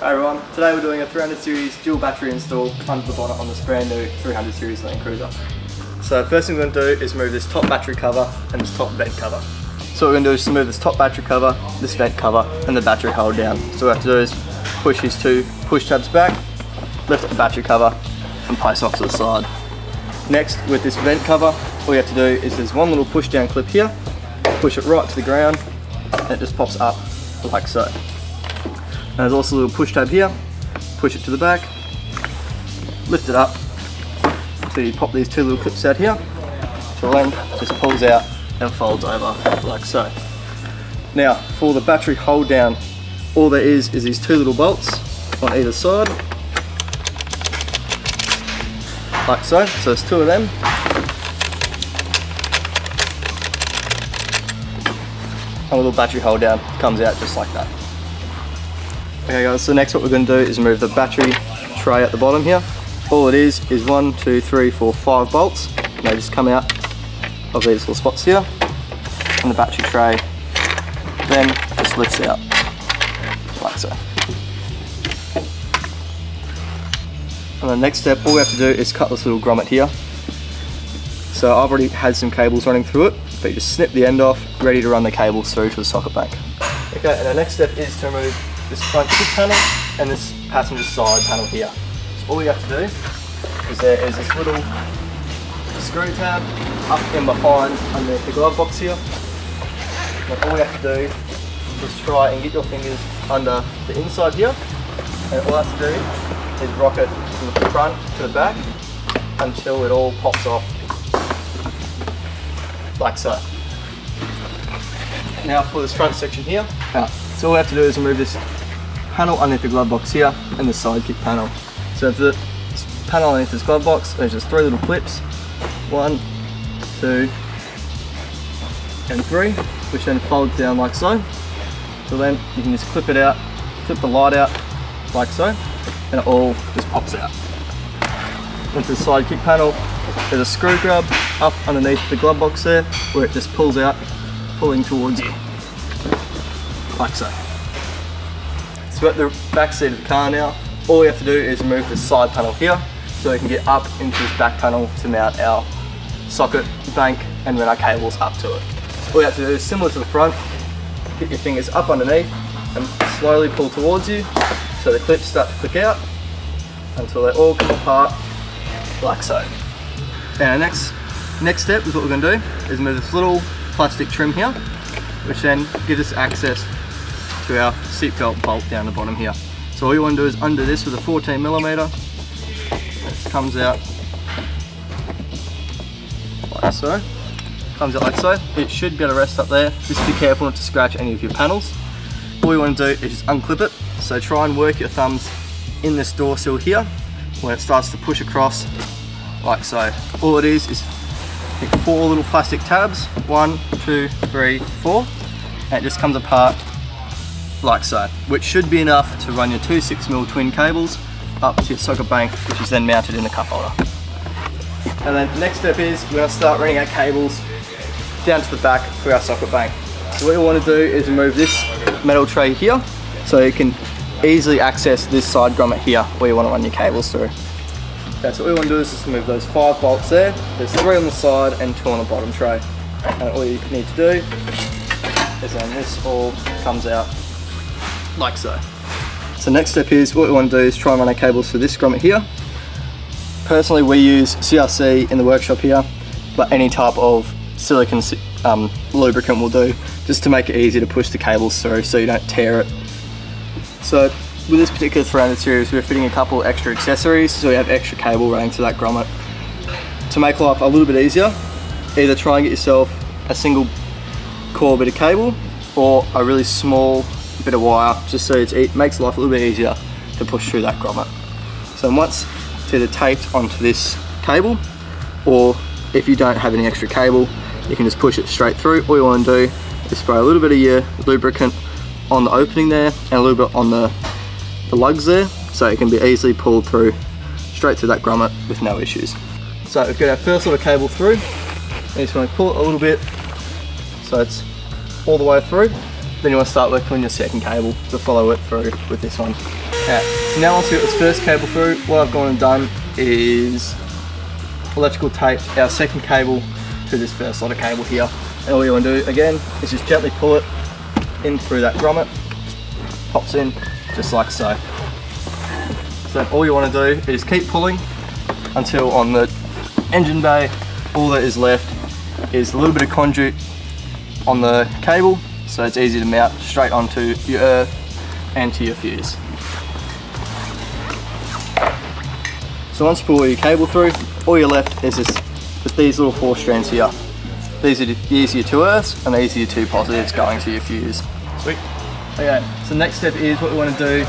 Hi everyone, today we're doing a 300 series dual battery install under the bonnet on this brand new 300 series Land Cruiser. So first thing we're going to do is remove this top battery cover and this top vent cover. So what we're going to do is remove this top battery cover, this vent cover and the battery hold down. So what we have to do is push these two push tabs back, lift the battery cover and place off to the side. Next with this vent cover, all you have to do is there's one little push down clip here, push it right to the ground and it just pops up like so. There's also a little push tab here, push it to the back, lift it up, so you pop these two little clips out here, to the end, just pulls out and folds over like so. Now for the battery hold down, all there is is these two little bolts on either side, like so, so there's two of them. And a little battery hold down comes out just like that. Okay guys, so next what we're going to do is remove the battery tray at the bottom here. All it is is one, two, three, four, five bolts. And they just come out of these little spots here. And the battery tray then just lifts out like so. And the next step, all we have to do is cut this little grommet here. So I've already had some cables running through it, but you just snip the end off, ready to run the cables through to the socket bank. Okay, and the next step is to remove this front kick panel and this passenger side panel here. So all you have to do is there is this little screw tab up in behind underneath the glove box here. And all you have to do is try and get your fingers under the inside here. And all you have to do is rock it from the front to the back until it all pops off like so. Now for this front section here, so all we have to do is remove this panel underneath the glove box here and the sidekick panel. So the panel underneath this glove box, there's just three little clips. One, two, and three, which then folds down like so. So then you can just clip it out, clip the light out like so, and it all just pops out. Into the side kick panel, there's a screw grub up underneath the glove box there, where it just pulls out, pulling towards you, like so. So we're at the back seat of the car now. All we have to do is remove the side panel here so we can get up into this back panel to mount our socket, bank and then our cables up to it. So all you have to do is similar to the front, get your fingers up underneath and slowly pull towards you so the clips start to click out until they all come apart like so. And our next, next step is what we're going to do is move this little plastic trim here which then gives us access our seatbelt bolt down the bottom here. So all you want to do is undo this with a 14 millimeter. It comes out like so. Comes out like so. It should be able to rest up there. Just be careful not to scratch any of your panels. All you want to do is just unclip it. So try and work your thumbs in this door sill here when it starts to push across like so. All it is is four little plastic tabs. One, two, three, four. And it just comes apart like so, which should be enough to run your two 6mm twin cables up to your socket bank, which is then mounted in the cup holder. And then the next step is we're going to start running our cables down to the back for our socket bank. So what you want to do is remove this metal tray here, so you can easily access this side grommet here where you want to run your cables through. Okay, so what we want to do is just remove those five bolts there. There's three on the side and two on the bottom tray. And all you need to do is then this all comes out like so. So next step is what we want to do is try and run our cables through this grommet here. Personally we use CRC in the workshop here, but any type of silicone um, lubricant will do, just to make it easy to push the cables through so you don't tear it. So with this particular 300 series we're fitting a couple extra accessories so we have extra cable running to that grommet. To make life a little bit easier, either try and get yourself a single core bit of cable or a really small bit of wire just so it makes life a little bit easier to push through that grommet. So once it's either taped onto this cable or if you don't have any extra cable you can just push it straight through. All you want to do is spray a little bit of your lubricant on the opening there and a little bit on the, the lugs there so it can be easily pulled through straight through that grommet with no issues. So we've got our first little cable through. You just want to pull it a little bit so it's all the way through then you want to start working on your second cable to follow it through with this one. Okay, so now once we got this first cable through, what I've gone and done is electrical tape our second cable to this first lot of cable here. And all you want to do again is just gently pull it in through that grommet, pops in just like so. So all you want to do is keep pulling until on the engine bay all that is left is a little bit of conduit on the cable so it's easy to mount straight onto your earth and to your fuse. So once you pull your cable through, all you're left is this, with these little four strands here. These are the easier two earths and these are your two positives going to your fuse. Sweet. Okay, so next step is what we want to do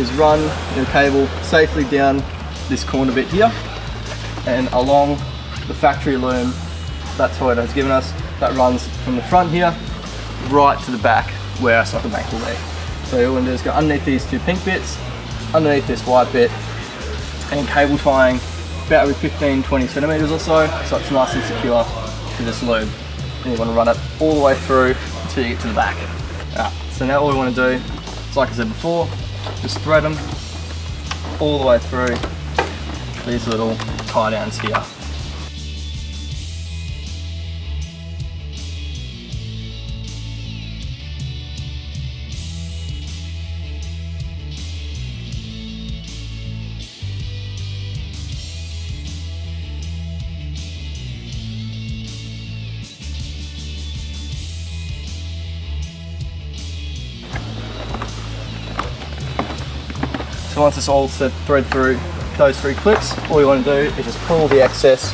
is run your cable safely down this corner bit here and along the factory loom that has given us that runs from the front here right to the back where our socket bank will be. So all we want to do is go underneath these two pink bits, underneath this white bit and cable tying about every 15-20 centimeters or so so it's nice and secure to this loop. And you want to run it all the way through until you get to the back. Right, so now all we want to do is like I said before, just thread them all the way through these little tie downs here. So once it's all thread through those three clips, all you want to do is just pull the excess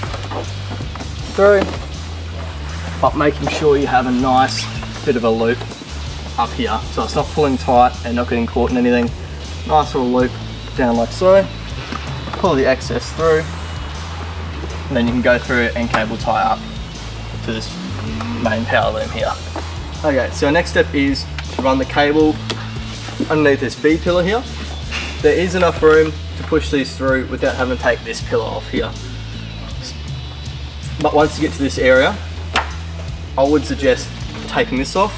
through, but making sure you have a nice bit of a loop up here. So it's not pulling tight and not getting caught in anything. Nice little loop down like so. Pull the excess through, and then you can go through and cable tie up to this main power loom here. Okay, so our next step is to run the cable underneath this B pillar here there is enough room to push these through without having to take this pillar off here. But once you get to this area, I would suggest taking this off.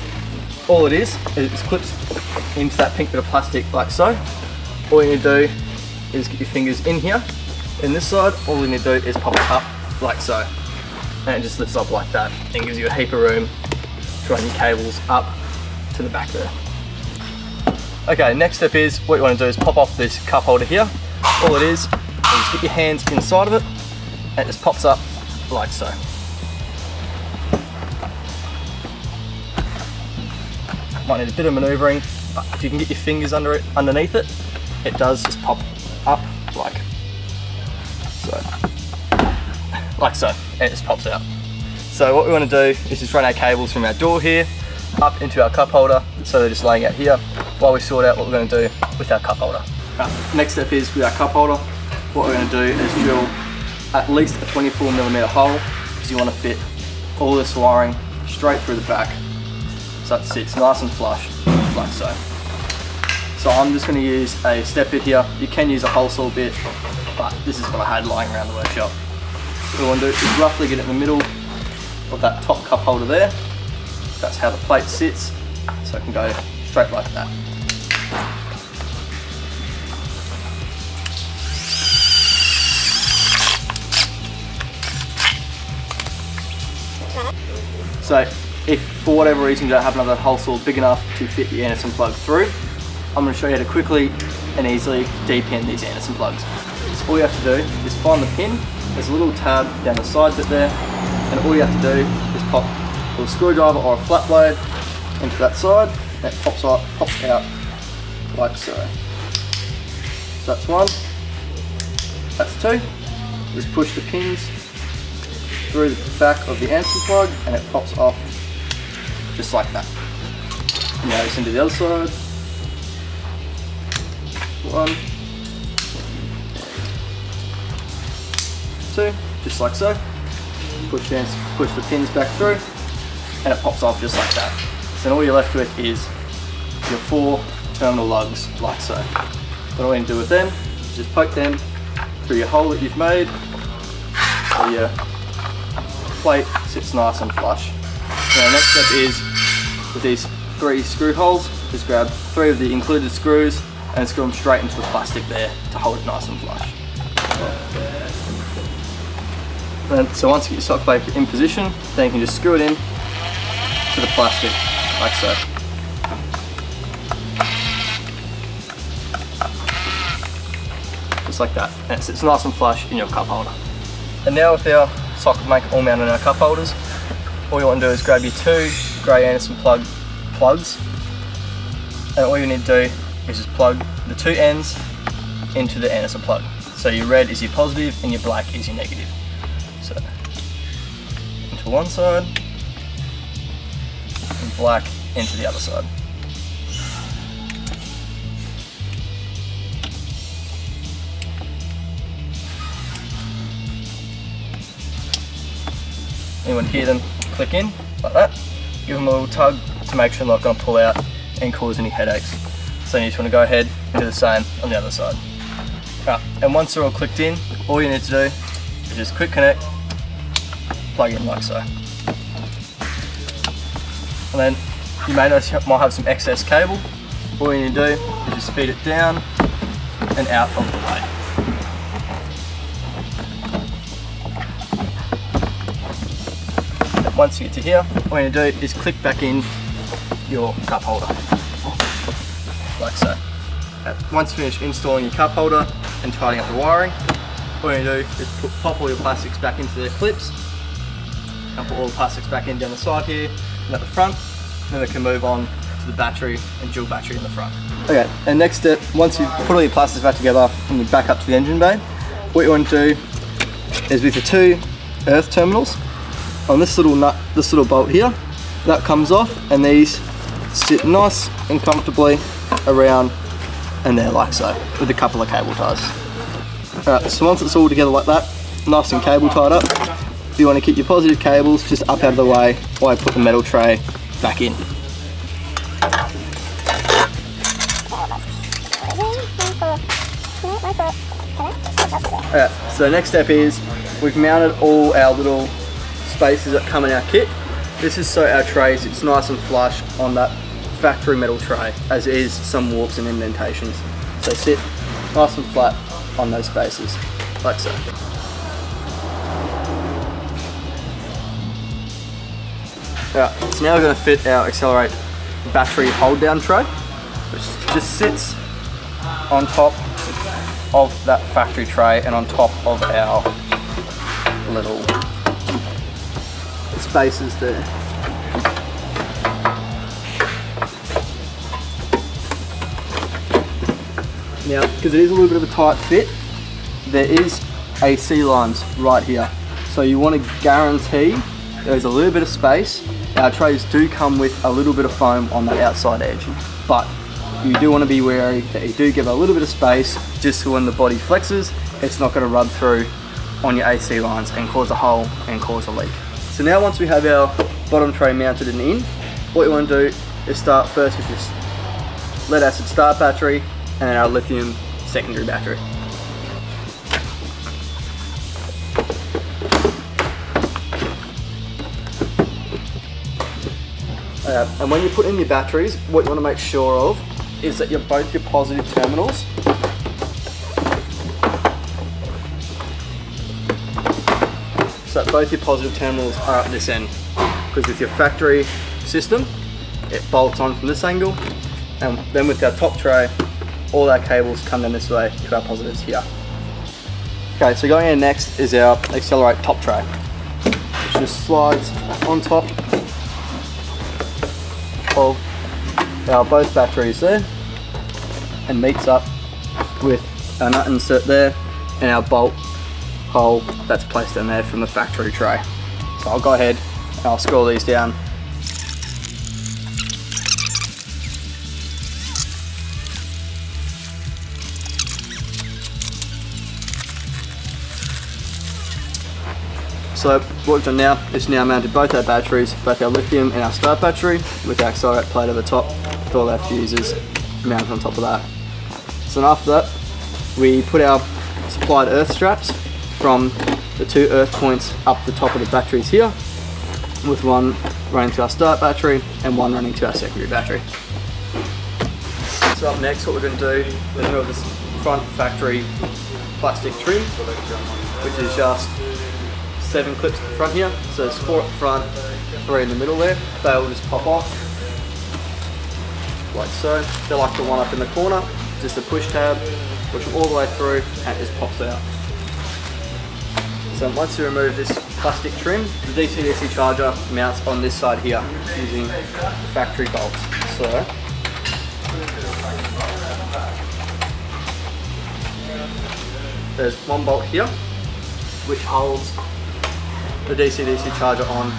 All it is, is it clips into that pink bit of plastic like so. All you need to do is get your fingers in here. In this side, all you need to do is pop it up like so. And it just lifts up like that and gives you a heap of room to run your cables up to the back there. Okay, next step is, what you want to do is pop off this cup holder here. All it is, is get your hands inside of it, and it just pops up like so. Might need a bit of maneuvering, but if you can get your fingers under it, underneath it, it does just pop up like so. Like so, and it just pops out. So what we want to do is just run our cables from our door here up into our cup holder, so they're just laying out here while we sort out what we're going to do with our cup holder. Next step is with our cup holder, what we're going to do is drill at least a 24 millimeter hole because you want to fit all this wiring straight through the back so it sits nice and flush like so. So I'm just going to use a step bit here. You can use a hole saw bit, but this is what I had lying around the workshop. What we want to do is roughly get it in the middle of that top cup holder there. That's how the plate sits, so it can go straight like that. So if for whatever reason you don't have another hole saw big enough to fit the Anderson plug through, I'm going to show you how to quickly and easily de-pin these Anderson plugs. So all you have to do is find the pin, there's a little tab down the side bit there, and all you have to do is pop a little screwdriver or a flat blade into that side, that pops out, pops out like so. so. That's one, that's two. Just push the pins through the back of the Anderson plug and it pops off just like that. Now it's into the other side. One, two, just like so. Push, the, push the pins back through and it pops off just like that. So then all you're left with is your four terminal lugs like so. What I want to do with them is just poke them through your hole that you've made so your plate sits nice and flush. Now next step is with these three screw holes. Just grab three of the included screws and screw them straight into the plastic there to hold it nice and flush. And so once you get your sock breaker in position, then you can just screw it in to the plastic like so. Just like that. And it sits nice and flush in your cup holder. And now with our socket maker all mounted on our cup holders, all you want to do is grab your two Gray Anderson plug plugs and all you need to do is just plug the two ends into the Anderson plug. So your red is your positive and your black is your negative. So into one side and black into the other side. To hear them click in like that. Give them a little tug to make sure they're not going to pull out and cause any headaches. So you just want to go ahead and do the same on the other side. And once they're all clicked in, all you need to do is just quick connect, plug in like so. And then you may notice you might have some excess cable. All you need to do is just feed it down and out of the way. Once you get to here, all you need to do is click back in your cup holder, like so. Once you finish installing your cup holder and tidying up the wiring, all you need to do is put, pop all your plastics back into their clips, and put all the plastics back in down the side here and at the front, then we can move on to the battery and dual battery in the front. Okay, and next step, once you've put all your plastics back together and you back up to the engine bay, what you want to do is with the two earth terminals, on this little nut, this little bolt here, that comes off and these sit nice and comfortably around and there like so, with a couple of cable ties. Alright, so once it's all together like that, nice and cable tied up, you want to keep your positive cables just up out of the way while I put the metal tray back in. Alright, so next step is we've mounted all our little spaces that come in our kit. This is so our tray sits nice and flush on that factory metal tray, as is some warps and indentations. So sit nice and flat on those spaces, like so. Alright, so now we're going to fit our Accelerate battery hold down tray, which just sits on top of that factory tray and on top of our little spaces there. Now, because it is a little bit of a tight fit, there is AC lines right here. So you want to guarantee there's a little bit of space. Our trays do come with a little bit of foam on that outside edge, but you do want to be wary that you do give a little bit of space just so when the body flexes, it's not going to rub through on your AC lines and cause a hole and cause a leak. So now once we have our bottom tray mounted and in, what you want to do is start first with this lead acid start battery and then our lithium secondary battery. Uh, and when you put in your batteries, what you want to make sure of is that you're both your positive terminals so that both your positive terminals are at this end. Because with your factory system, it bolts on from this angle, and then with our top tray, all our cables come in this way to our positives here. Okay, so going in next is our Accelerate top tray, which just slides on top of our both batteries there and meets up with our nut insert there and our bolt hole that's placed in there from the factory tray. So I'll go ahead and I'll scroll these down So what we've done now is now mounted both our batteries, both our lithium and our start battery with our accelerate plate over the top with all our fuses mounted on top of that. So after that, we put our supplied earth straps from the two earth points up the top of the batteries here with one running to our start battery and one running to our secondary battery. So up next what we're going to do is remove this front factory plastic trim which is just seven clips at the front here. So there's four at the front, three in the middle there. They will just pop off like so. They're like the one up in the corner, just a push tab, push all the way through and it just pops out. So once you remove this plastic trim, the DC-DC charger mounts on this side here using factory bolts. So there's one bolt here which holds the DC-DC charger on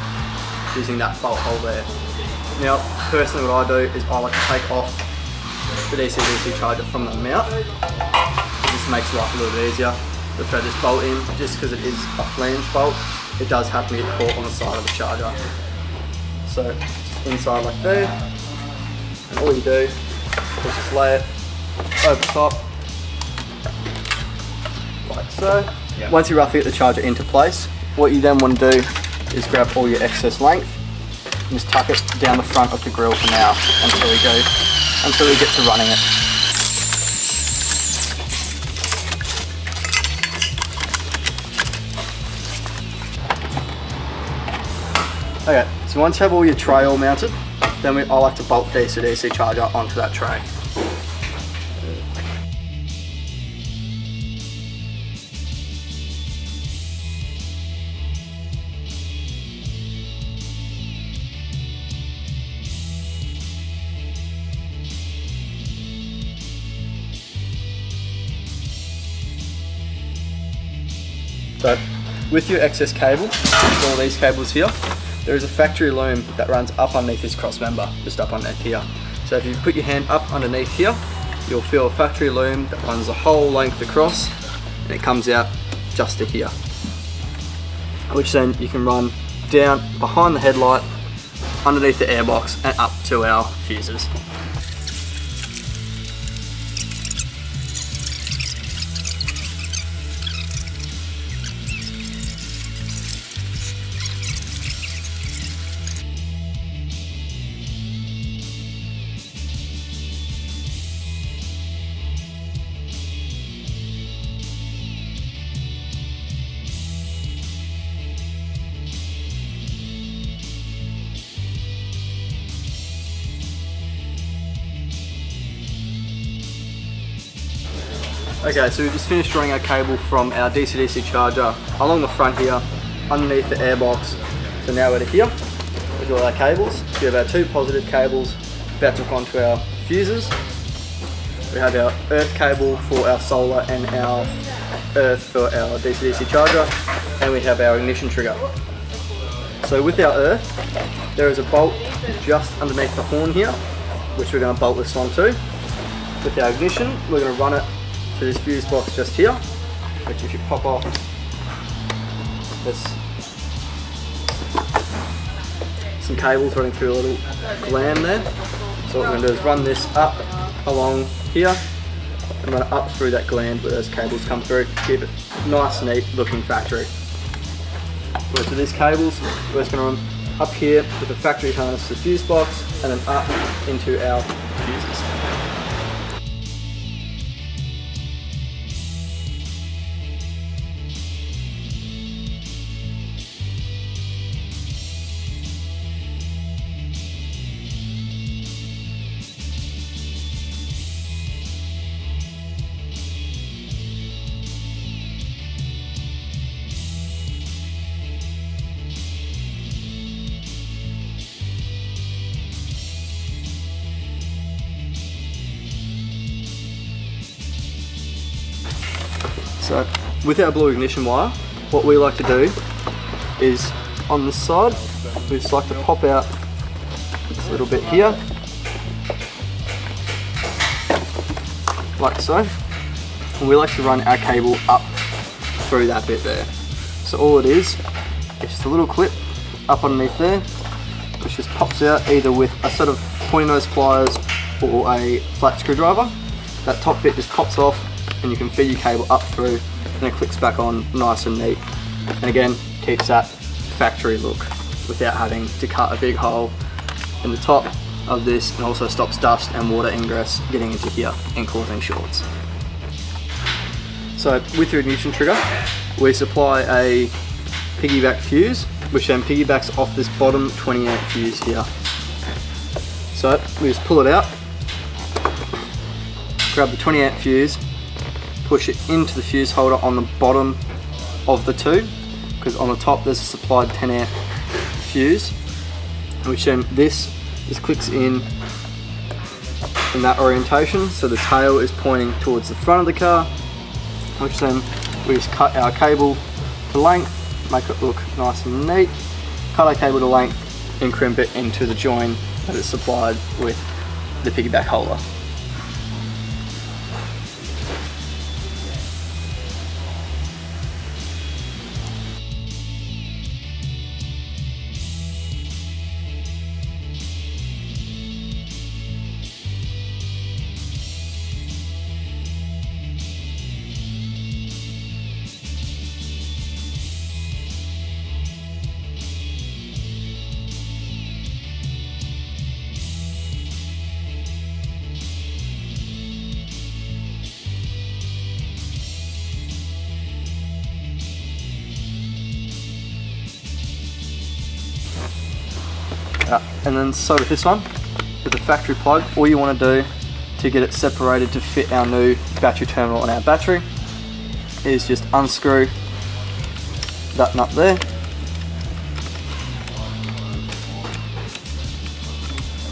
using that bolt hole there. Now, personally what I do is I like to take off the DC-DC charger from the mount. This makes life a little bit easier to thread this bolt in, just because it is a flange bolt, it does have to get caught on the side of the charger. So, inside like there, and all you do is just lay it over top, like so. Yep. Once you roughly get the charger into place, what you then want to do is grab all your excess length and just tuck it down the front of the grill for now until we go until we get to running it. Okay, so once you have all your tray all mounted, then we, I like to bolt DC-DC charger onto that tray. So with your excess cable, all these cables here, there is a factory loom that runs up underneath this cross member, just up underneath here. So if you put your hand up underneath here, you'll feel a factory loom that runs the whole length across and it comes out just to here. Which then you can run down behind the headlight, underneath the airbox and up to our fuses. Okay, so we've just finished running our cable from our DC-DC charger along the front here, underneath the airbox. So now we're here with all our cables. We have our two positive cables about to hook onto our fuses. We have our earth cable for our solar and our earth for our DC-DC charger. And we have our ignition trigger. So with our earth, there is a bolt just underneath the horn here, which we're going to bolt this onto. With our ignition, we're going to run it to this fuse box just here, which if you pop off there's some cables running through a little gland there. So what we're going to do is run this up along here and run it up through that gland where those cables come through, keep it nice neat looking factory. Whereas with these cables, we're just going to run up here with the factory harness to the fuse box and then up into our So with our blue ignition wire, what we like to do is on the side, we just like to pop out this little bit here, like so. And we like to run our cable up through that bit there. So all it is, is just a little clip up underneath there, which just pops out either with a set of pointy nose pliers or a flat screwdriver. That top bit just pops off and you can feed your cable up through and it clicks back on nice and neat. And again, keeps that factory look. without having to cut a big hole in the top of this and also stops dust and water ingress getting into here and causing shorts. So with your ignition trigger, we supply a piggyback fuse, which then piggybacks off this bottom 28 fuse here. So we just pull it out, grab the 28 fuse, push it into the fuse holder on the bottom of the two, because on the top there's a supplied 10 amp fuse, which then this just clicks in in that orientation, so the tail is pointing towards the front of the car, which then we just cut our cable to length, make it look nice and neat, cut our cable to length and crimp it into the join that is supplied with the piggyback holder. And then so with this one, with the factory plug, all you want to do to get it separated to fit our new battery terminal on our battery is just unscrew that nut there.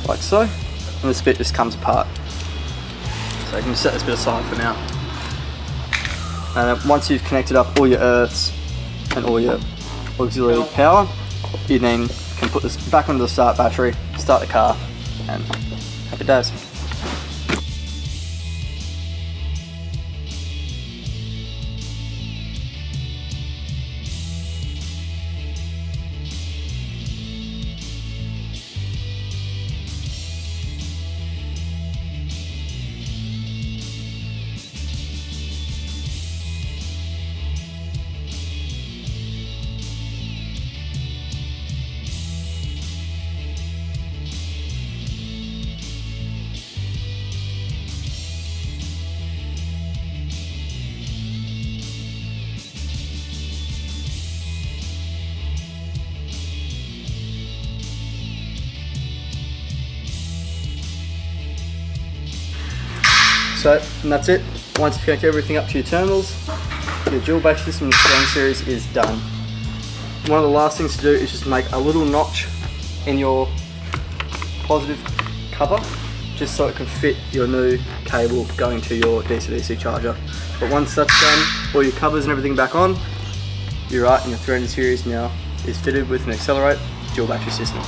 Like so. And this bit just comes apart. So you can set this bit aside for now. And then once you've connected up all your earths and all your auxiliary power, you then put this back onto the start battery, start the car, and happy days. So, and that's it. Once you connect everything up to your terminals, your dual battery system in the series is done. One of the last things to do is just make a little notch in your positive cover, just so it can fit your new cable going to your DC-DC charger. But once that's done, all your covers and everything back on, you're right, and your 300 series now is fitted with an Accelerate dual battery system.